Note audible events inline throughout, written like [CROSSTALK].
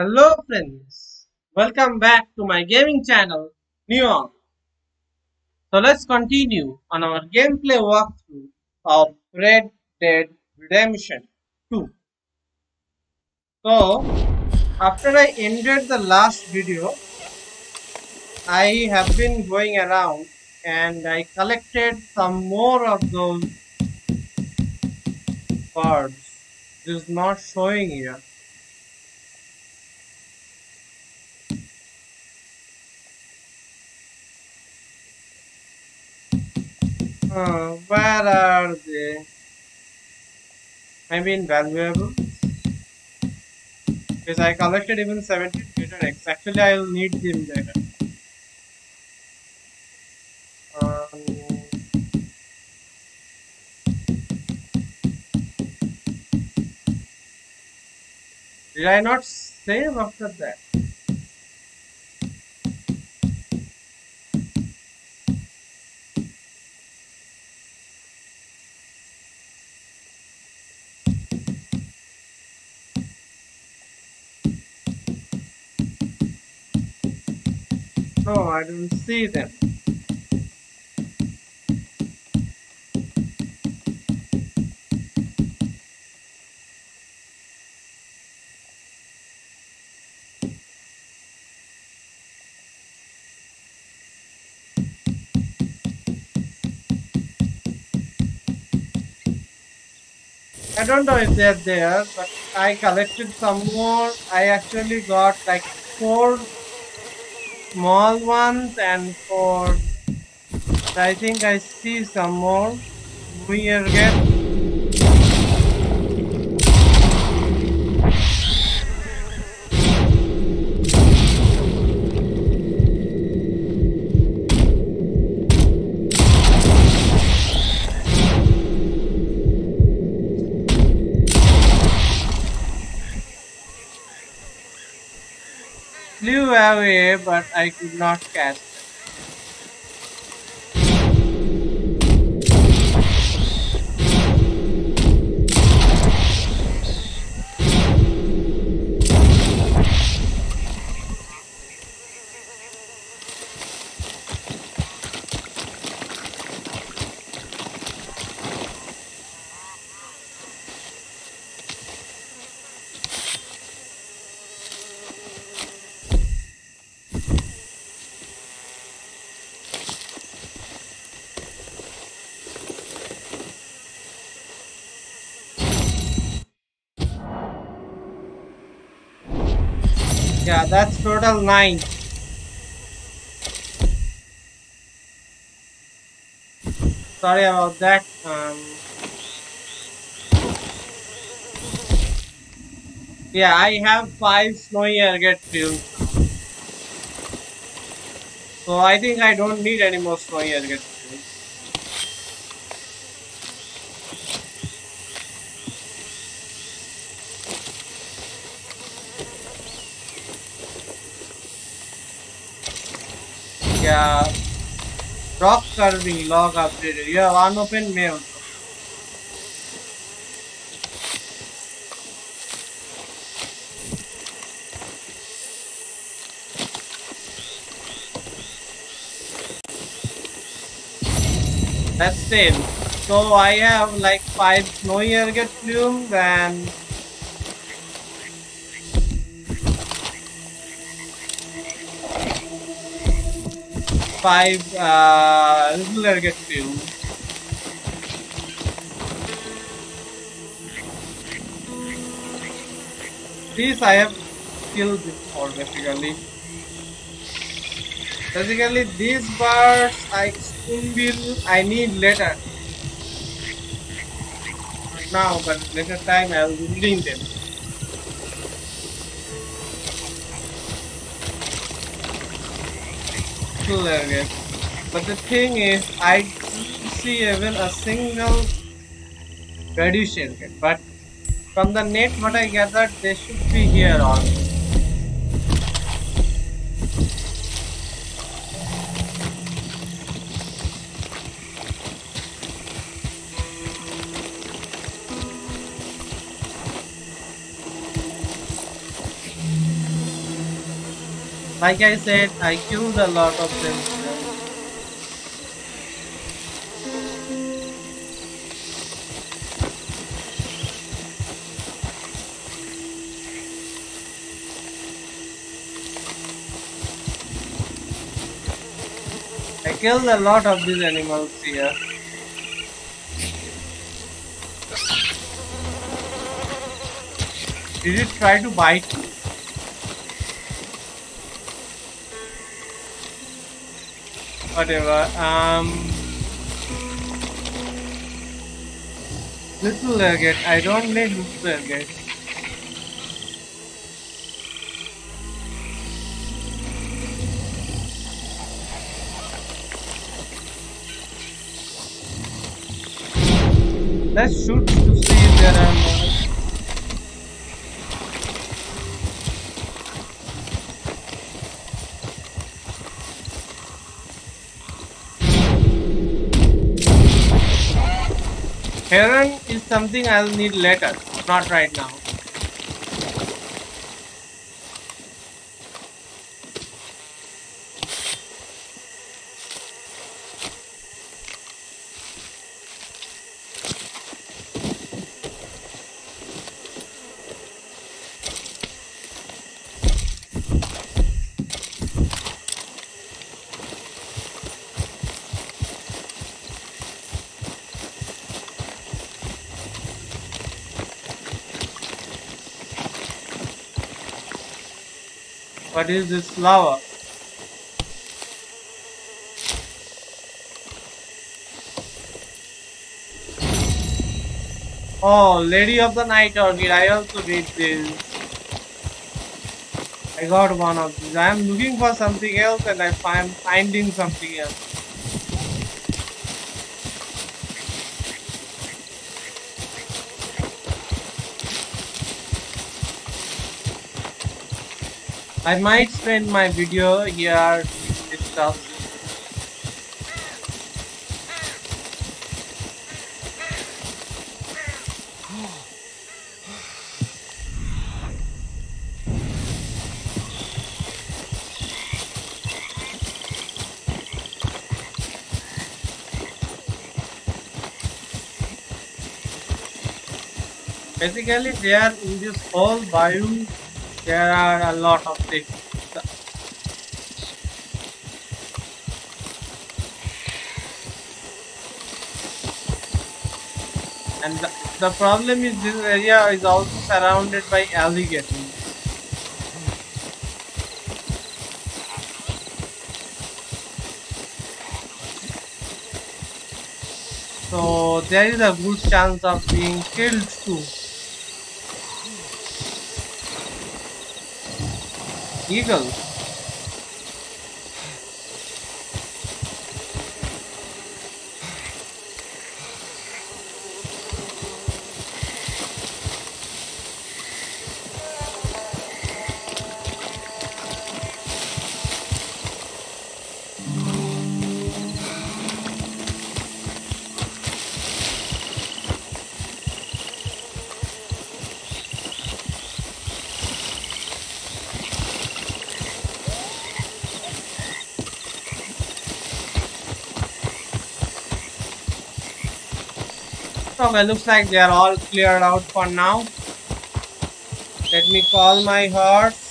Hello friends, welcome back to my gaming channel Neon. So let's continue on our gameplay walkthrough of Red Dead Redemption 2. So after I ended the last video, I have been going around and I collected some more of those cards. This is not showing here. Uh, where are they? I mean valuable. Because I collected even 17 Gator eggs. Actually, I'll need them later. Um, did I not save after that? No, I don't see them. I don't know if they're there, but I collected some more. I actually got like four small ones and four. I think I see some more. We are get. Away, but I could not catch them. Yeah, that's total nine. Sorry about that. Um, yeah, I have five snowy egret fuels. So I think I don't need any more snowy egret Yeah. Rock carving log updated. You have unopened mail. That's same. So I have like five snowy egret plumes and five uh, egret plumes. These I have killed before basically. Basically these birds I spoonbill I need later. Not now but later time I will be them. But the thing is I don't see even a single reddish. But from the net what I gathered they should be here also. Like I said, I killed a lot of them. I killed a lot of these animals here. Did it try to bite me? Whatever. Um, little nugget. I don't need little nugget. Let's shoot to see if there are more. Heron is something I'll need later, not right now. What is this lava? Oh, Lady of the Night Orchid. I also need this. I got one of these. I am looking for something else and I am finding something else. I might spend my video here with. Basically, there in this whole biome there are a lot of things. And the, the problem is this area is also surrounded by alligators. So there is a good chance of being killed too. 敌人。Okay, looks like they are all cleared out for now. Let me call my horse.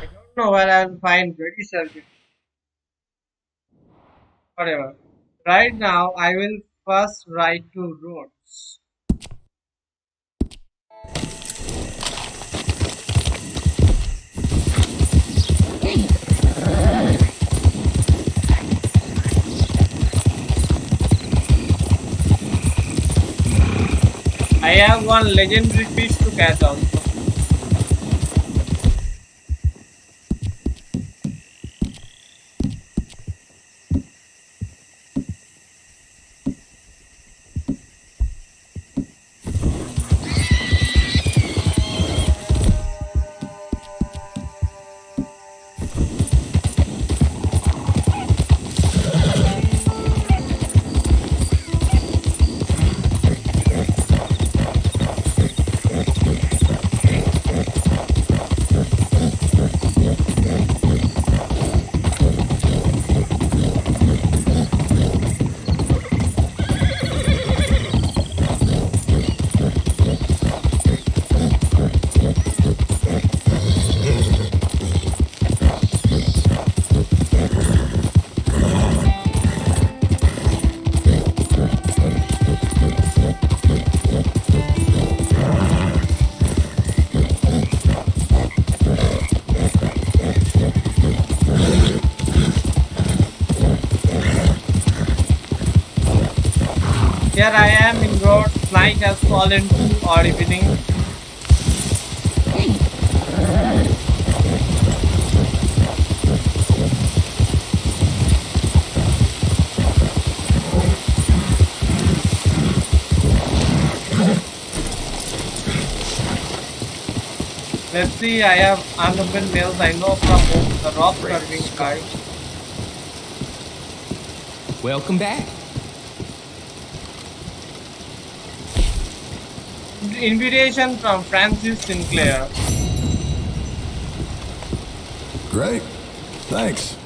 I don't know where I'll find ready service. Whatever. Right now, I will first write to Rhodes. I have one legendary fish to catch also. Here I am in road. Night has fallen to or evening. Let's see, I have unopened mails. I know from the rock carving guy. Welcome back. Invitation from Francis Sinclair. Great. Thanks.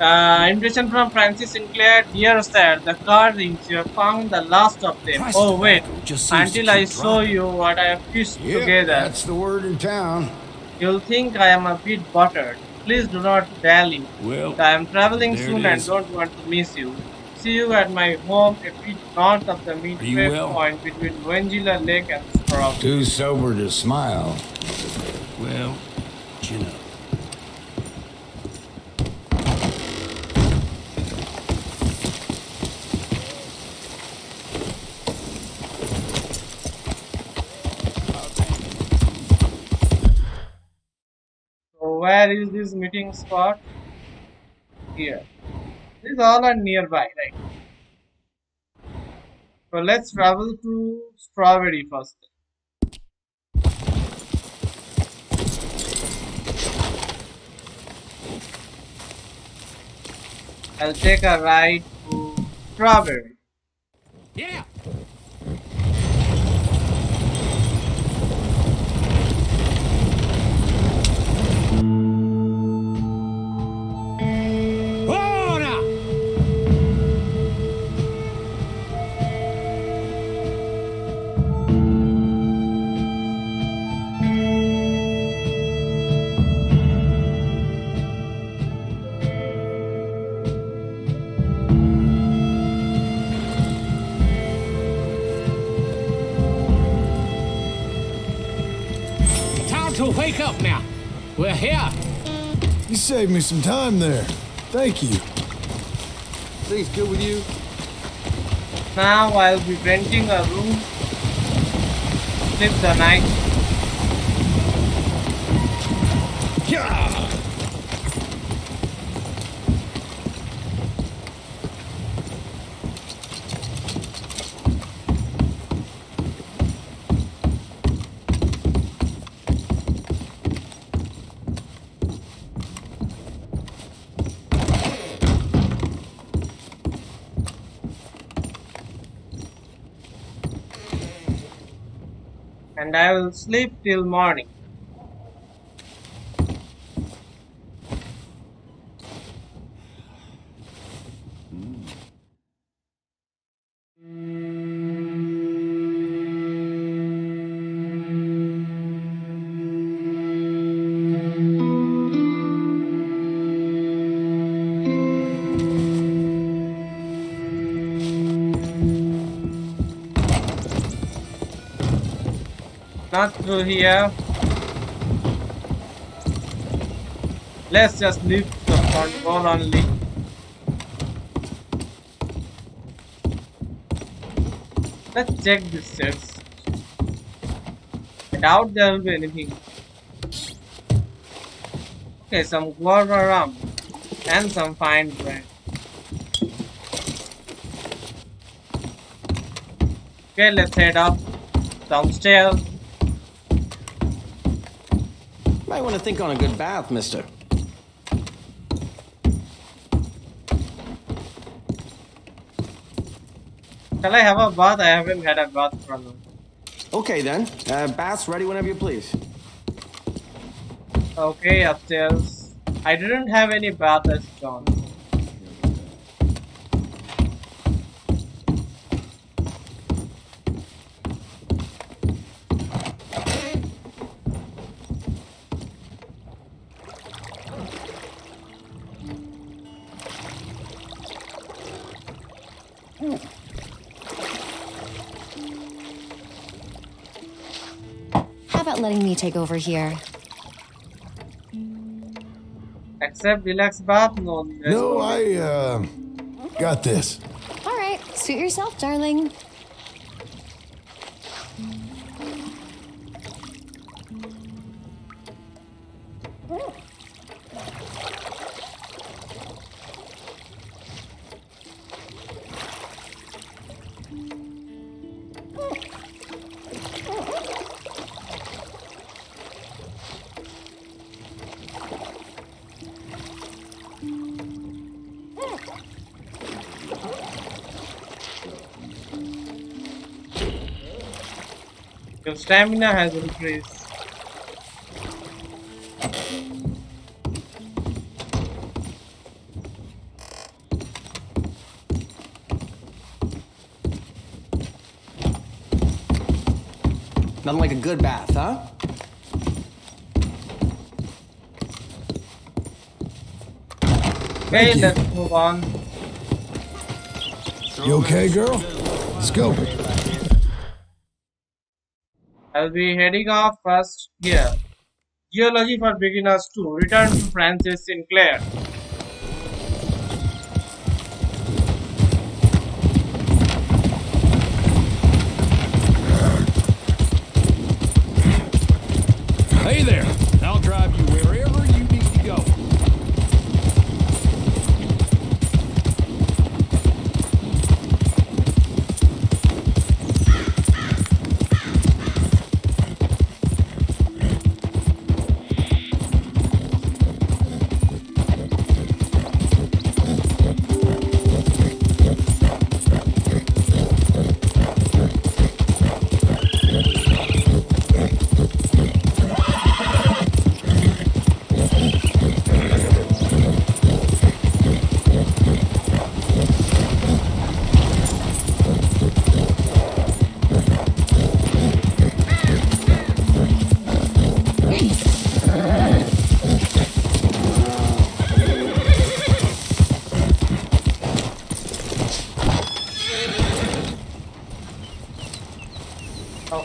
Uh, invitation from Francis Sinclair. Dear sir, the carvings. You have found the last of them. Oh wait, until I show you what I have pieced Yep, together, that's the word in town. you'll think I am a bit buttered. Please do not dally. Well, I am traveling soon and don't want to miss you. See you at my home a bit north of the midway point between Owanjila Lake and Sprout. too sober to smile. Well, you know. So where is this meeting spot? Here. These all are nearby, right? So let's travel to Strawberry first. I'll take a ride to Strawberry. Yeah. Wake up now. We're here. You saved me some time there. Thank you. Things good with you? Now I'll be renting a room. Sleep the night. Yeah. And I will sleep till morning. Not through here. Let's just leave the door only. Let's check this stairs. I doubt there will be anything. Okay, some guava rum and some fine bread. Okay, let's head up downstairs. Might want to think on a good bath, mister. Shall I have a bath? I haven't had a bath for a long. Okay then. Uh, bath's ready whenever you please. Okay, upstairs. I didn't have any bath as John. Letting me take over here? Except relax bath? No. No, I, uh, got this. All right, Suit yourself, darling. Stamina has increased. Nothing like a good bath, huh? Okay, let's move on. You okay, girl? Let's go. I'll be heading off first here. Geology for Beginners 2. Return to Francis Sinclair.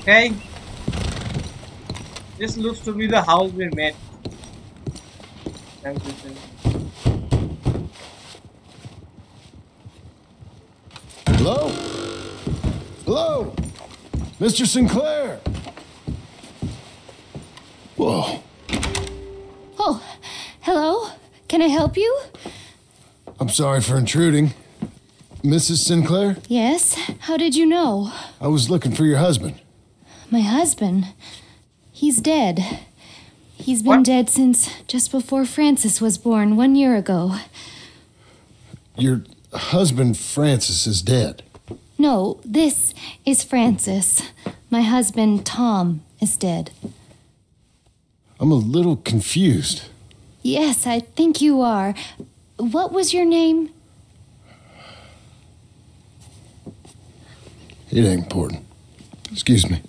Okay. This looks to be the house we made. Thank you, sir. Hello? Hello? Mr. Sinclair? Whoa. Oh, hello? Can I help you? I'm sorry for intruding. Mrs. Sinclair? Yes. How did you know? I was looking for your husband. My husband. He's dead. He's been What? dead since just before Francis was born one year ago. Your husband, Francis, is dead. No, this is Francis. My husband, Tom, is dead. I'm a little confused. Yes, I think you are. What was your name? It ain't important. Excuse me.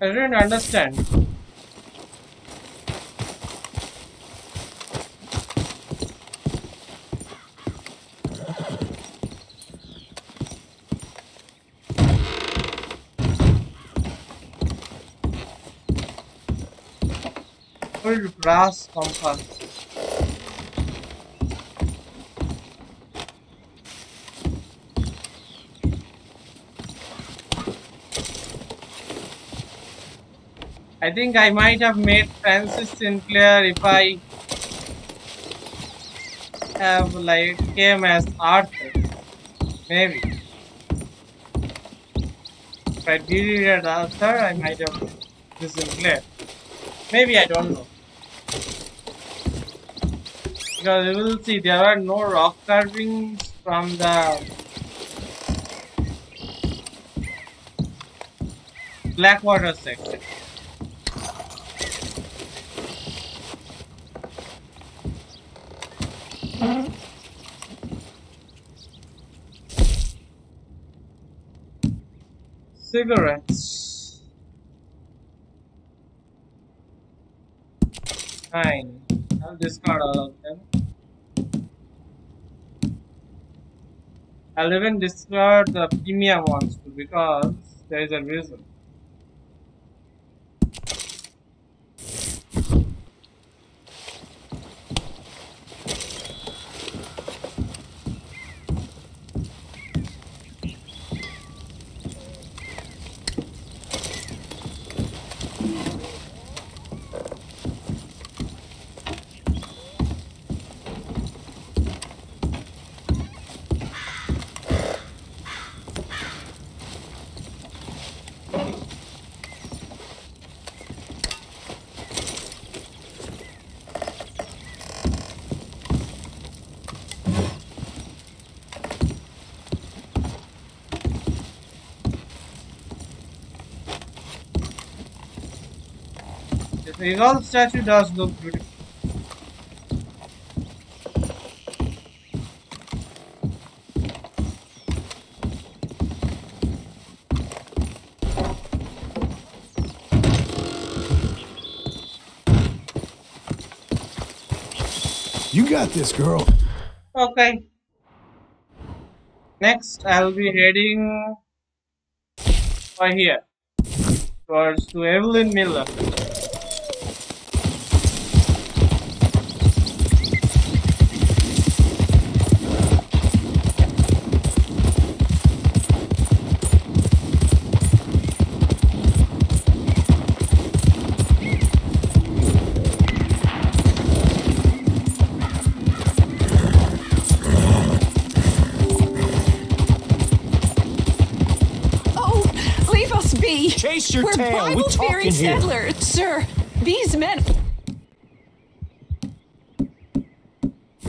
I didn't understand. Old brass compass. I think I might have made Francis Sinclair if I have like came as Arthur. Maybe. If I did it as Arthur, I might have this Sinclair. Maybe I don't know. Because you will see there are no rock carvings from the Blackwater section. Cigarettes. Fine. I'll discard all of them. I'll even discard the premium ones too because there is a reason. Regal statue does look beautiful. You got this, girl. Okay. Next, I'll be heading by here towards to Evelyn Miller. Your We're tail. We Bible talking fearing here. settlers, sir. These men.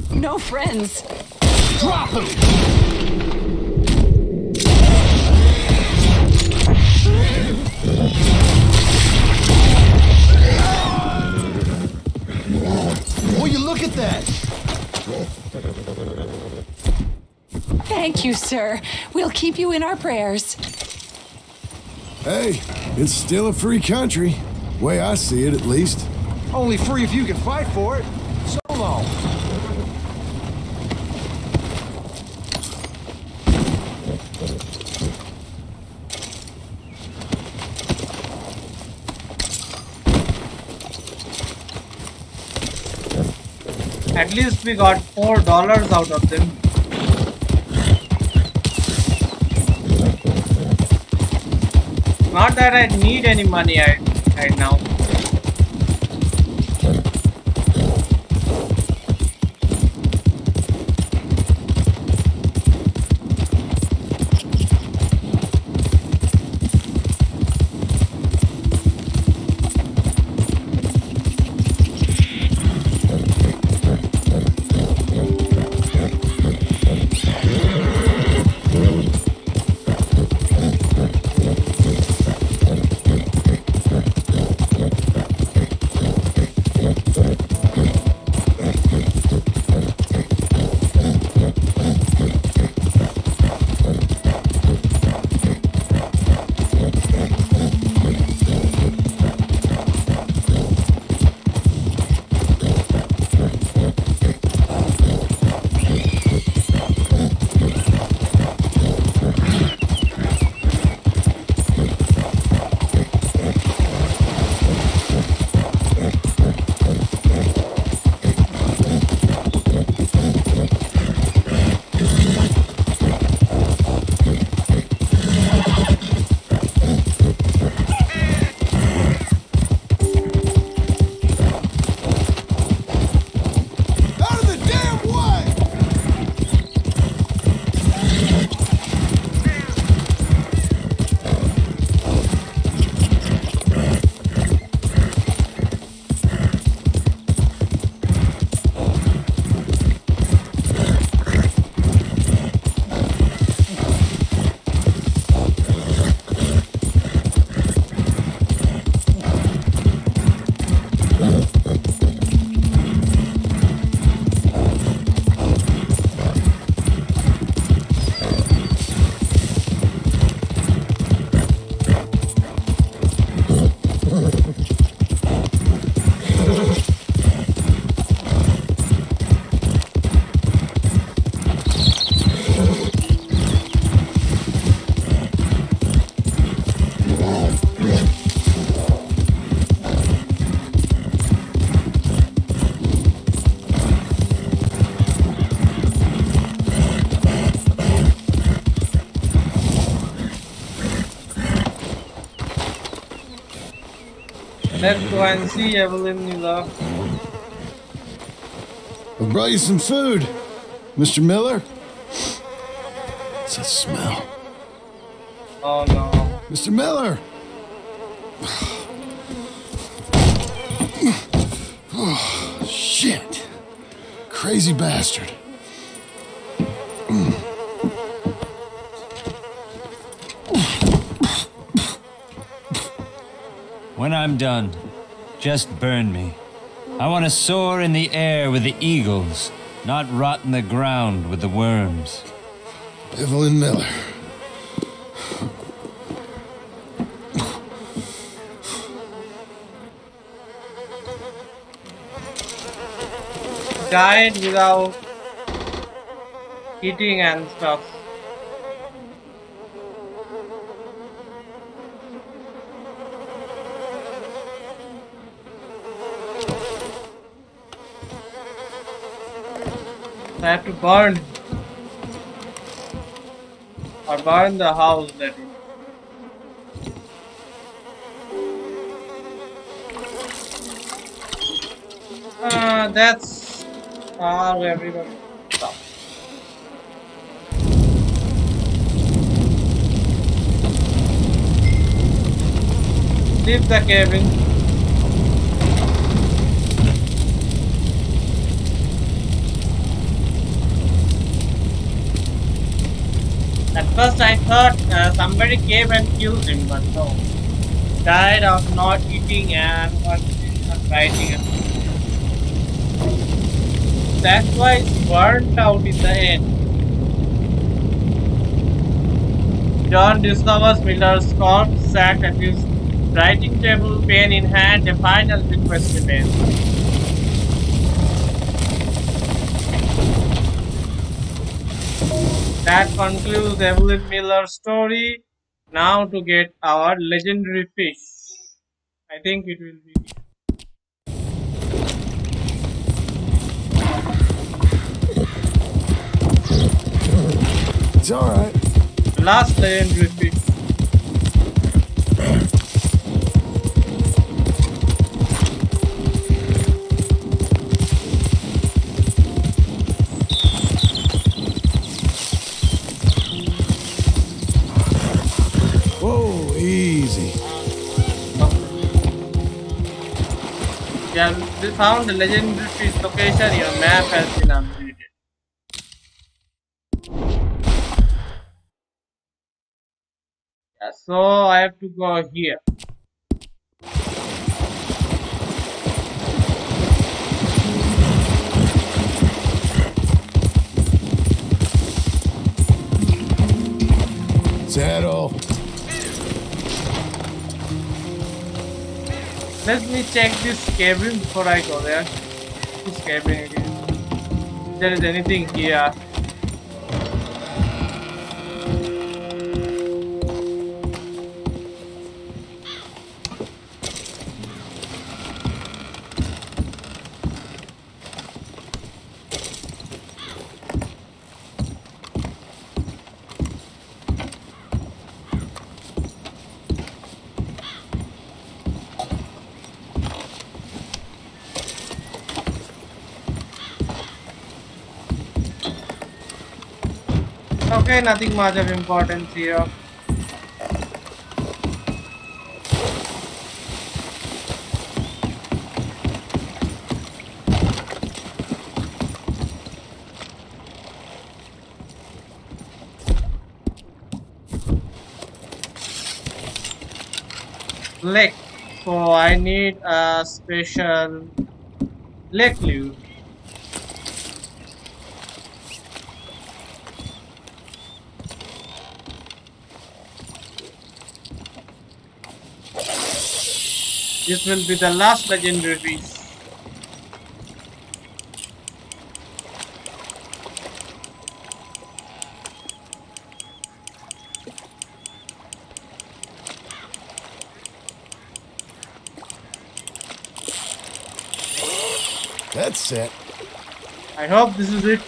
No friends. Drop him! Will you look at that? Thank you, sir. We'll keep you in our prayers. Hey, it's still a free country. Way I see it, at least. Only free if you can fight for it. So long. At least we got four dollars out of them. That I need any money right, right now. Let's go and see Evelyn Miller. I brought you some food, Mr. Miller. It's a smell. Oh no. Mr. Miller! [SIGHS] Oh, shit. Crazy bastard. When I'm done, just burn me. I want to soar in the air with the eagles, not rot in the ground with the worms. Evelyn Miller. Died without eating and stuff. I have to burn or burn the house that is. Uh, that's how everyone stop. Leave the cabin. First I thought uh, somebody came and killed him, but no. Died of not eating and not writing. That's why it's burnt out in the end. John discovers Miller's corpse sat at his writing table, pen in hand, a final request remains. That concludes Evelyn Miller's story. Now to get our legendary fish. I think it will be It's alright. last legendary fish. You have found the legendary fish location, your map has been updated. Yeah, so I have to go here. Saddle. Let me check this cabin before I go there. This cabin is. If there is anything here. Okay, nothing much of importance here. Lake. So I need a special lake lure. This will be the last legendary piece. That's it. I hope this is it.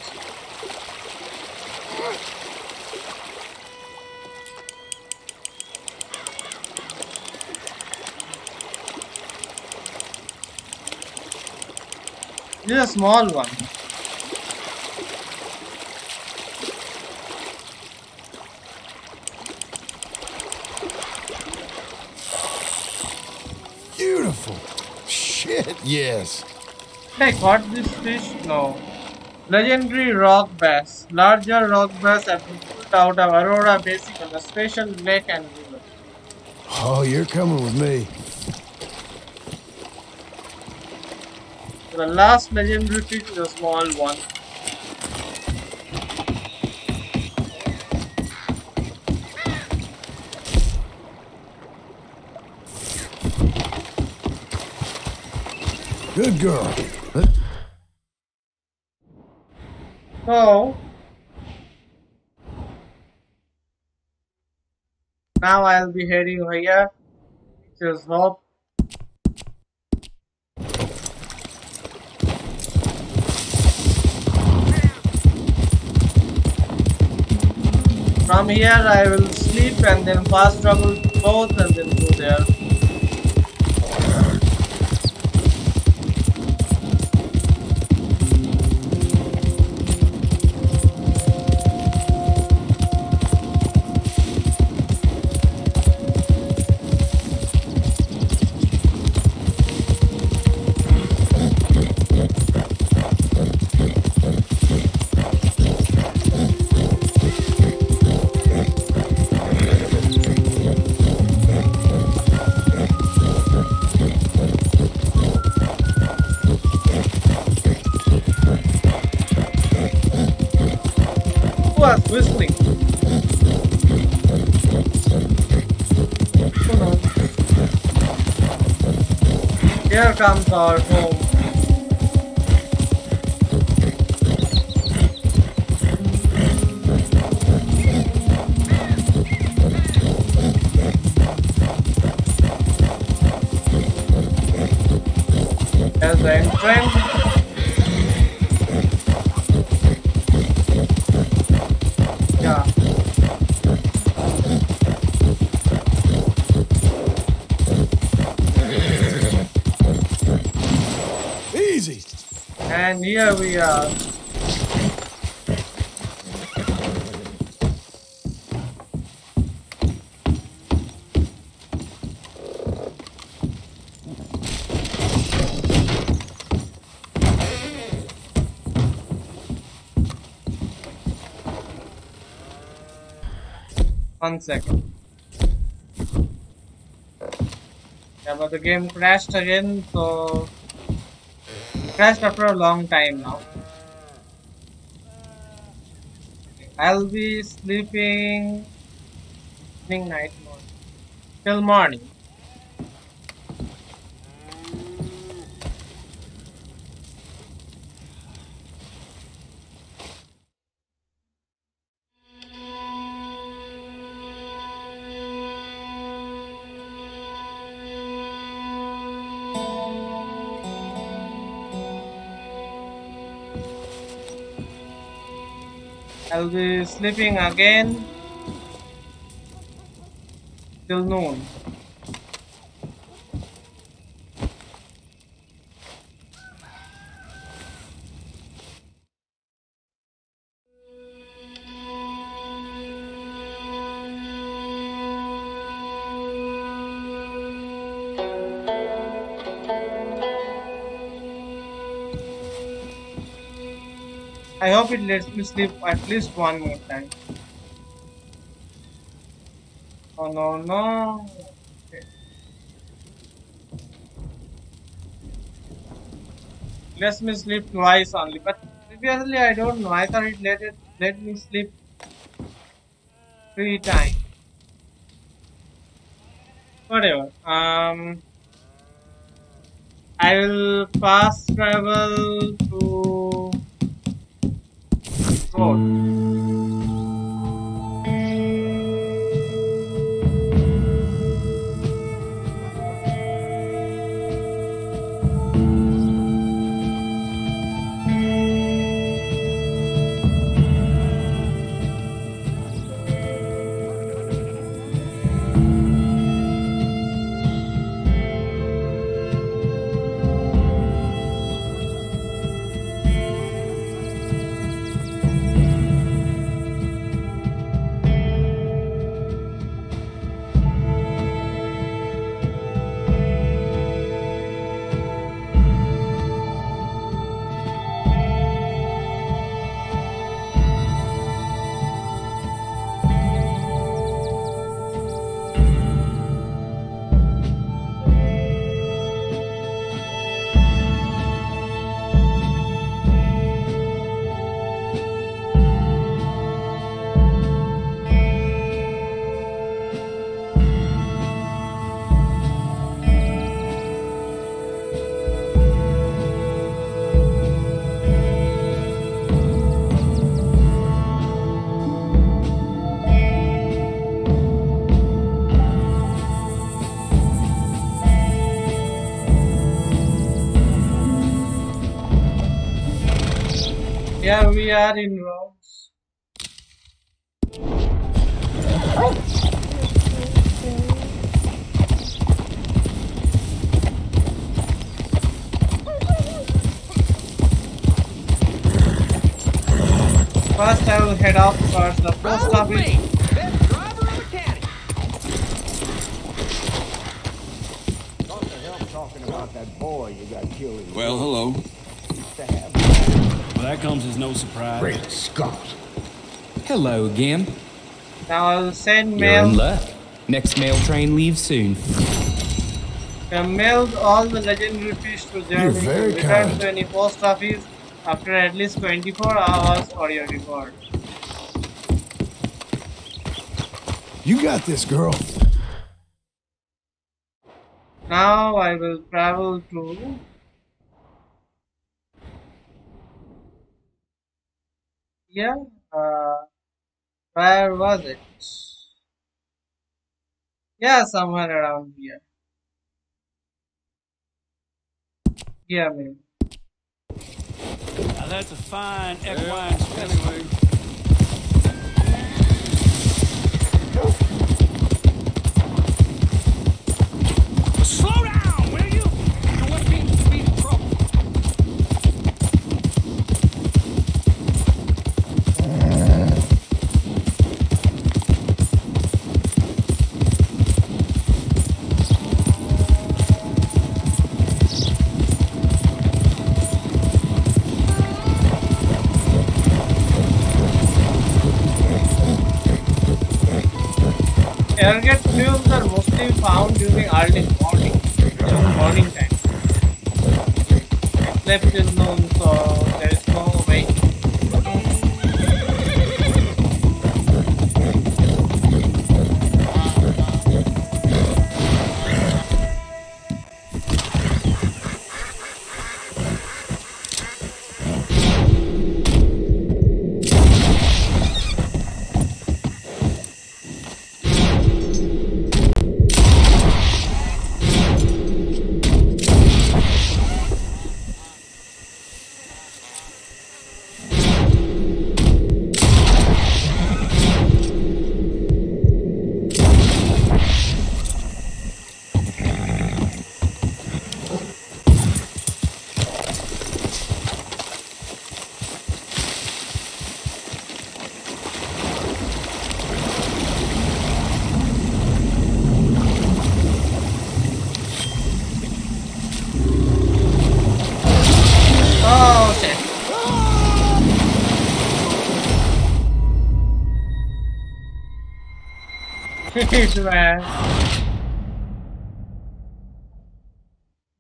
Small one. Beautiful. Shit, yes. I caught this fish? No. Legendary rock bass. Larger rock bass have been pulled out of Aurora Basin on a special lake and river. Oh, you're coming with me. The last legendary fish is a small one. Good girl. So now I'll be heading here, is Hope. From here I will sleep and then fast travel both and then go there. Here And here we are. One second. Yeah, but the game crashed again, so crashed after a long time now. I'll be sleeping night, morning till morning. I'll be sleeping again till noon. Hope it lets me sleep at least one more time. Oh no no. Okay. Me sleep twice only, but previously I don't know. I thought it let it let me sleep three times. Whatever. Um I will fast travel to road. Yeah, we are in Rhodes. First, I will head off towards the post office. Talking about that boy you got killed Well, hello. Well, that comes as no surprise. Great Scott. Hello again. Now I will send You're mail. in luck. Next mail train leaves soon. I mailed all the legendary fish to Jeremy. very Return kind. to any post office after at least 24 hours for your report. You got this, girl. Now I will travel to yeah. Uh, where was it? Yeah, somewhere around here. Yeah, man. Now, that's a fine equine Anyway, morning, morning time. Except till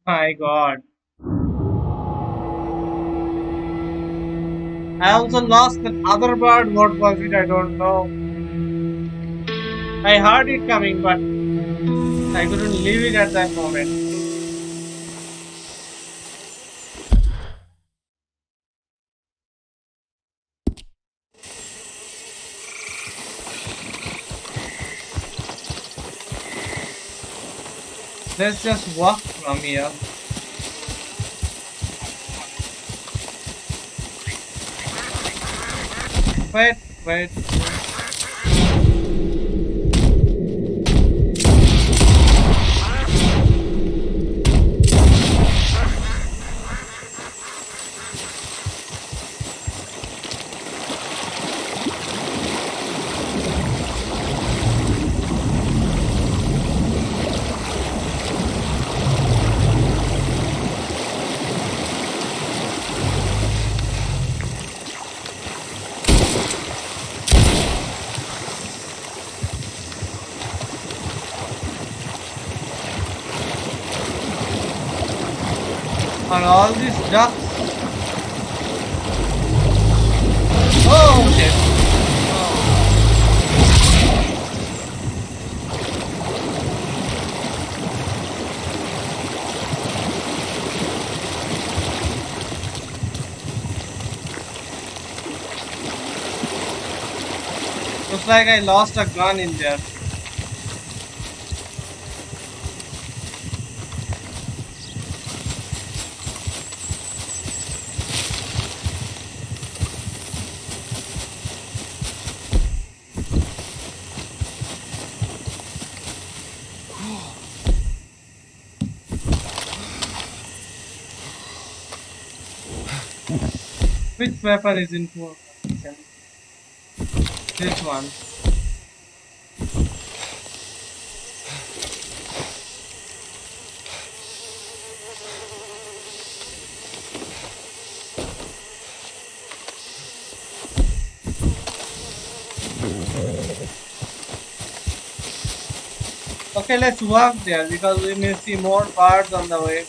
My god. I also lost that other bird. What was it? I don't know. I heard it coming, but I couldn't leave it at that moment. Let's just walk from here. Wait, wait. Are all these ducks? Oh shit. Looks like I lost a gun in there. Weapon is in poor condition? This one. Okay, let's walk there because we may see more parts on the way.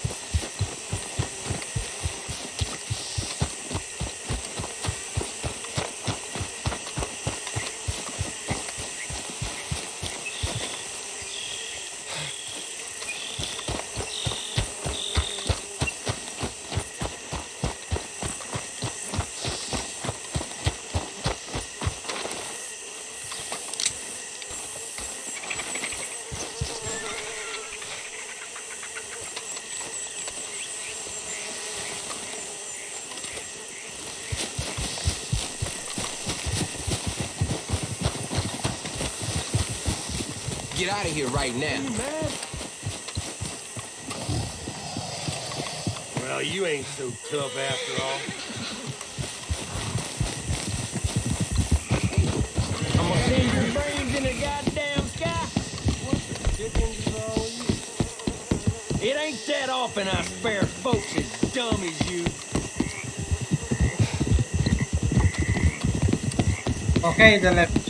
Out of here right now. Well, you ain't so tough after all. I'm gonna send your brains in the goddamn sky. What the dickens is wrong with you? It ain't that often I spare folks as dumb as you. Okay, the left.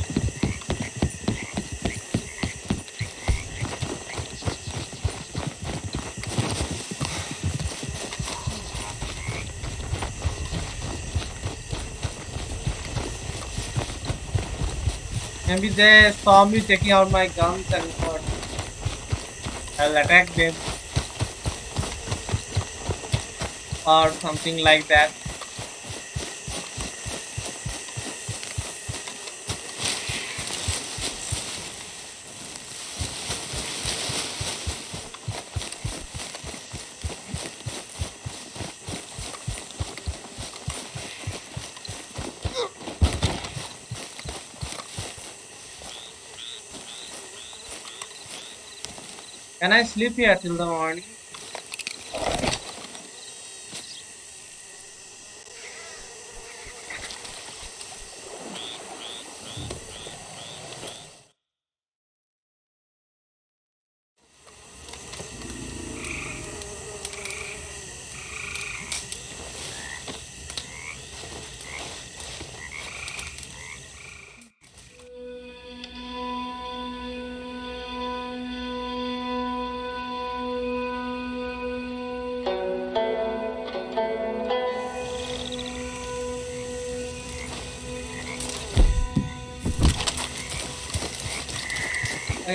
Maybe they saw me taking out my guns and thought I'll attack them. Or something like that. Can I sleep here till the morning?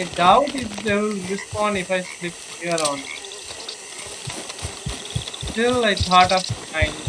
I doubt if they will respawn if I sleep here on. Still, I thought of trying.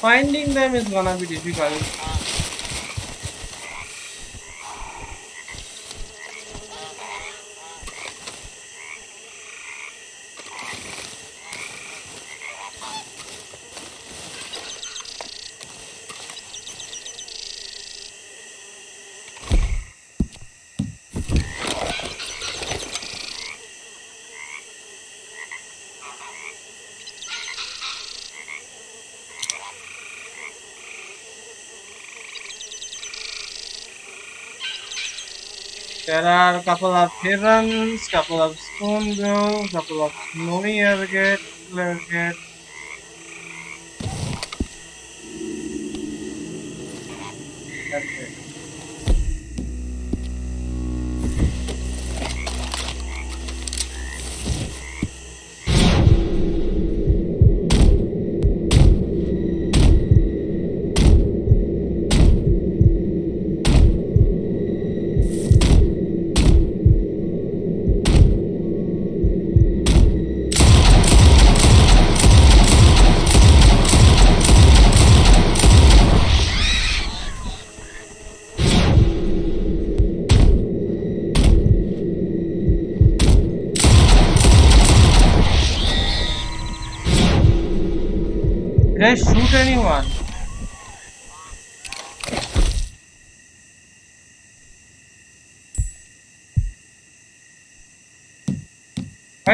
Finding them is gonna be difficult. There are a couple of herons, couple of spoonbills, couple of snowy egret.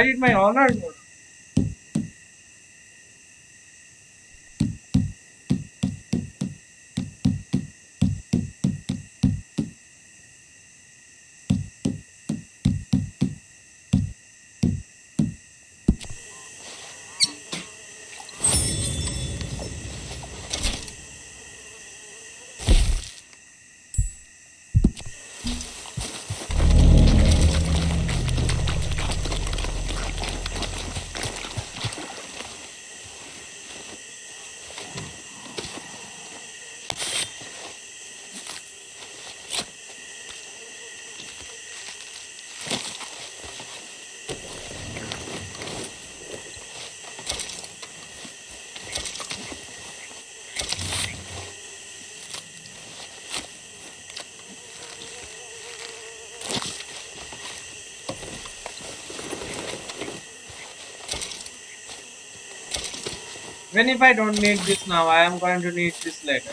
Why my honor Even if I don't need this now, I am going to need this later.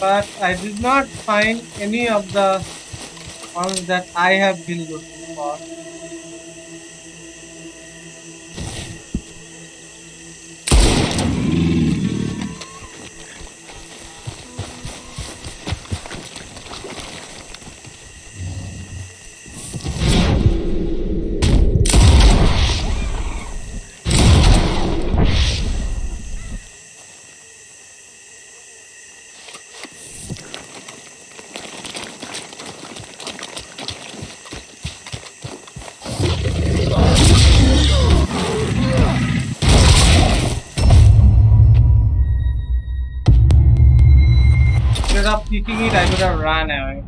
But I did not find any of the ones that I have been looking Instead it, I could have run away.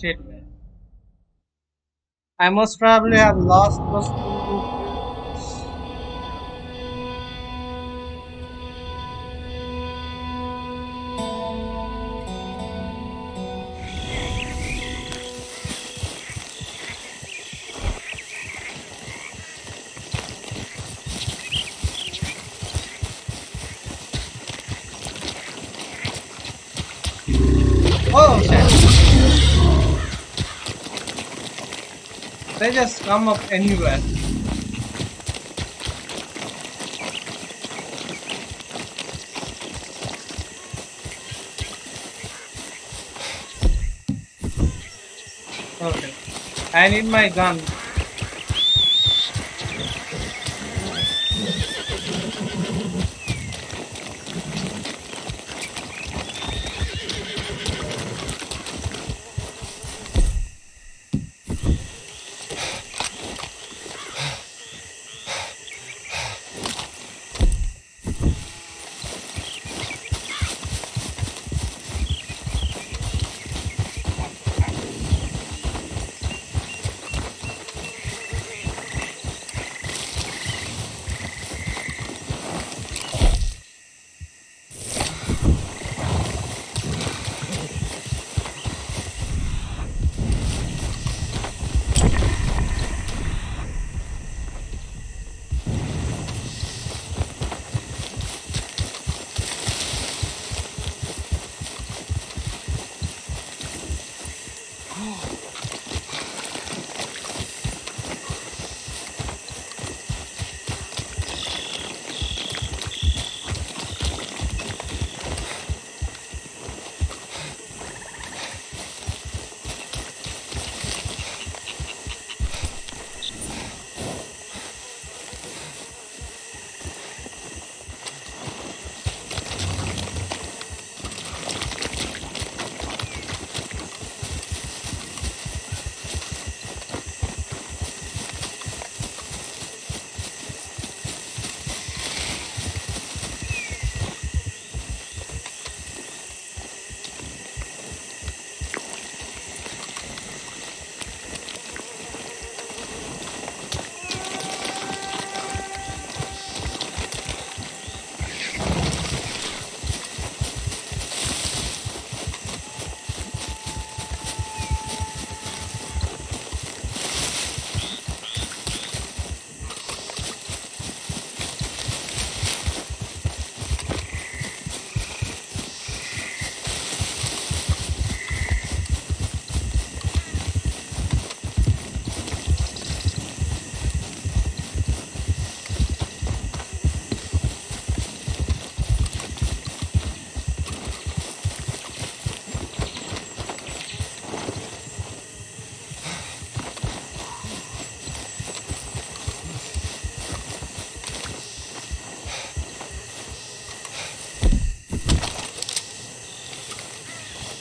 Shit, man. I must probably have lost those Oh. They just come up anywhere. Okay. I need my gun.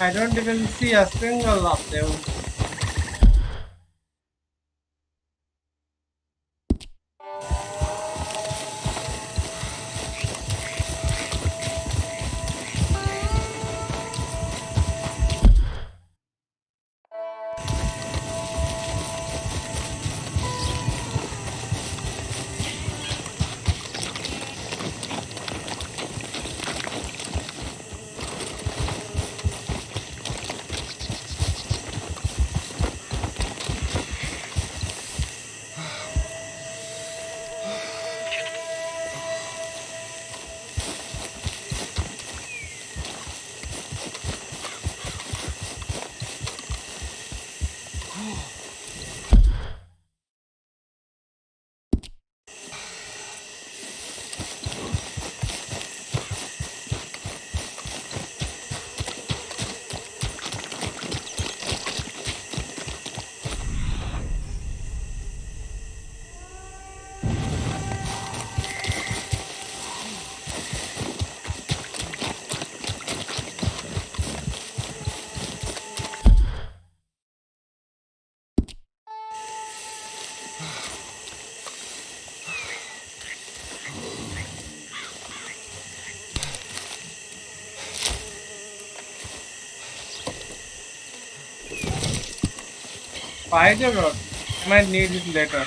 I don't even see a single of them. Spider rod. I might need it later.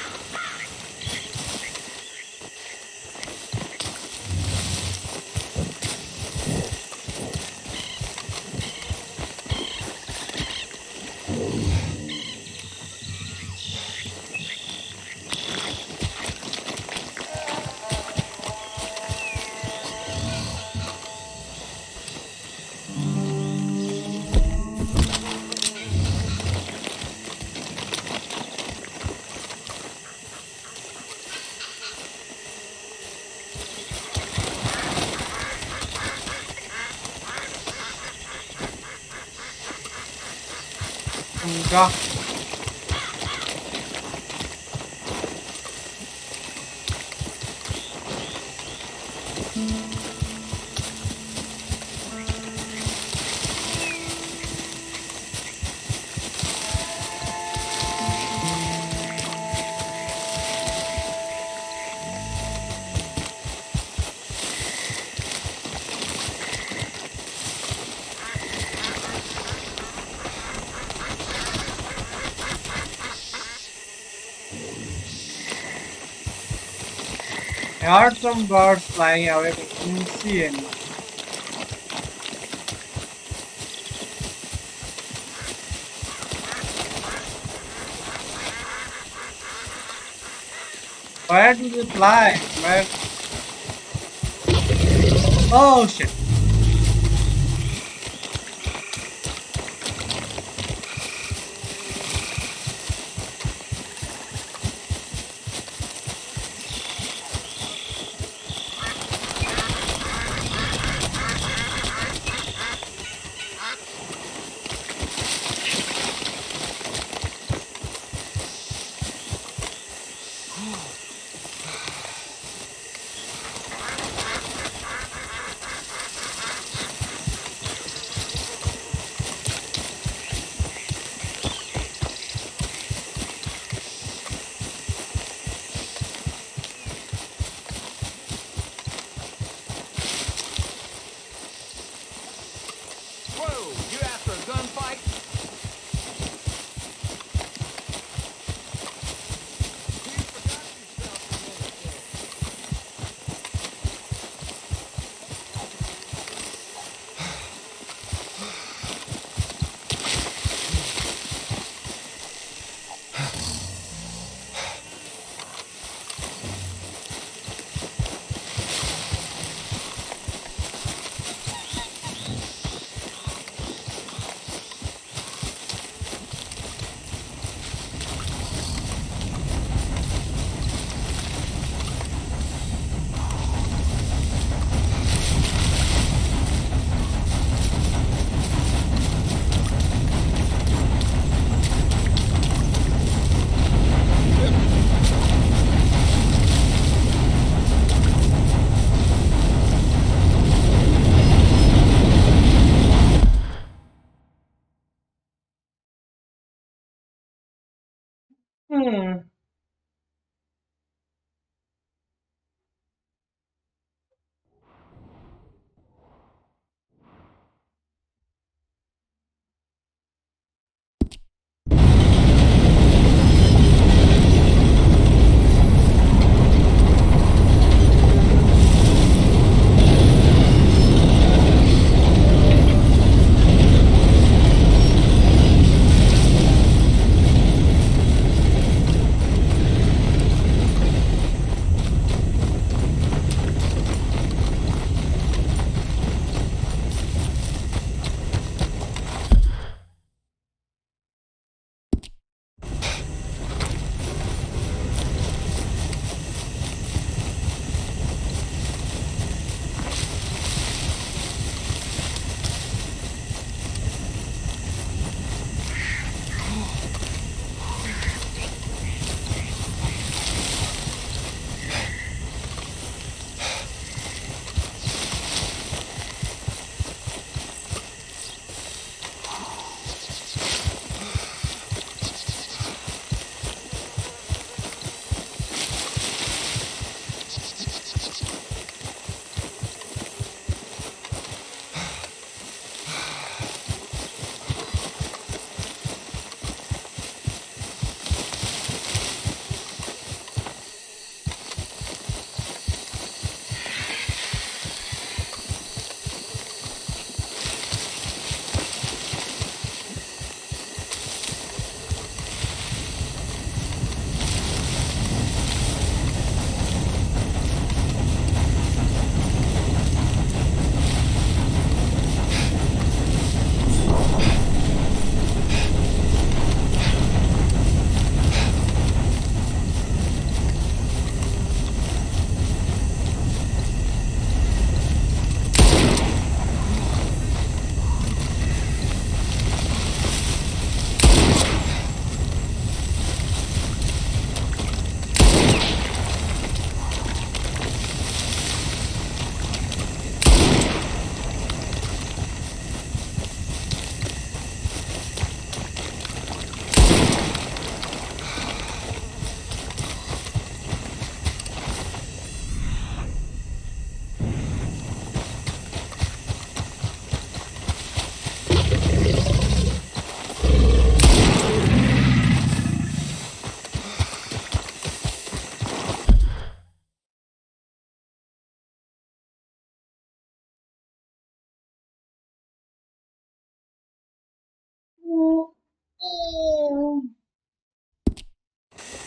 I heard some birds flying away, but didn't see any. Where do they fly? Where? Oh shit. Hmm.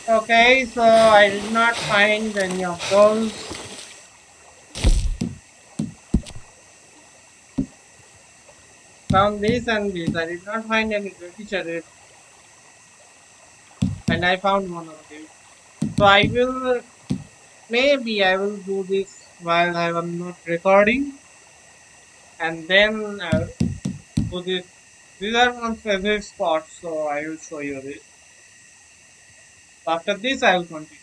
Okay, so I did not find any of those. Found this and this. I did not find any chariot. And I found one of these. So I will, maybe I will do this while I am not recording. And then I'll do this. These are my favorite spots, so I will show you this. After this, I will continue.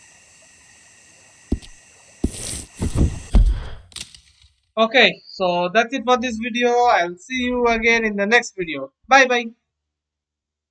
Okay, so that's it for this video. I'll see you again in the next video. Bye bye.